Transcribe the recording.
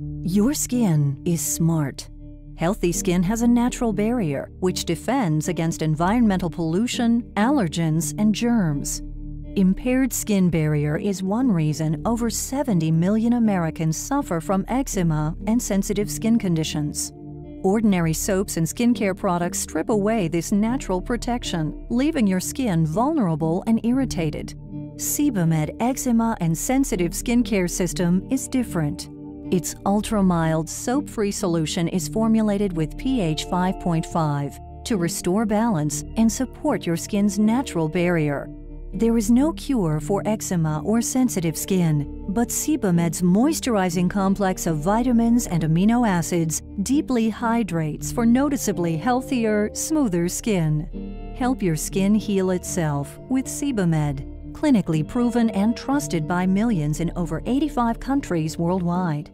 Your skin is smart. Healthy skin has a natural barrier which defends against environmental pollution, allergens, and germs. Impaired skin barrier is one reason over 70 million Americans suffer from eczema and sensitive skin conditions. Ordinary soaps and skincare products strip away this natural protection, leaving your skin vulnerable and irritated. Sebamed Eczema and Sensitive Skincare System is different. Its ultra-mild, soap-free solution is formulated with pH 5.5 to restore balance and support your skin's natural barrier. There is no cure for eczema or sensitive skin, but Sebamed's moisturizing complex of vitamins and amino acids deeply hydrates for noticeably healthier, smoother skin. Help your skin heal itself with Sebamed, clinically proven and trusted by millions in over 85 countries worldwide.